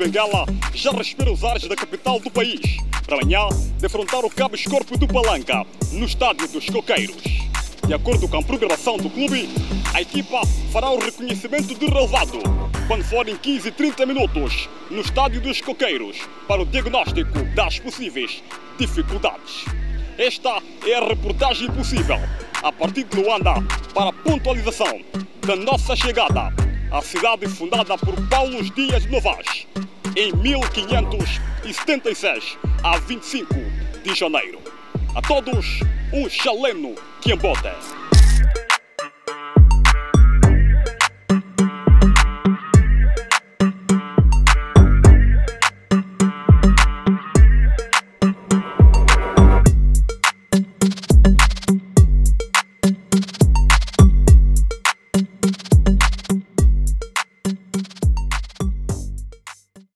Benguela já respira os ares da capital do país para amanhã defrontar o Cabo Escorpio do Palanca no estádio dos Coqueiros. De acordo com a programação do clube, a equipa fará o reconhecimento de relevado quando forem 15 e 30 minutos no estádio dos Coqueiros para o diagnóstico das possíveis dificuldades. Esta é a reportagem possível a partir de Luanda para a pontualização da nossa chegada à cidade fundada por Paulo Dias Novas em 1576 a 25 de janeiro. A todos, um chaleno que embota.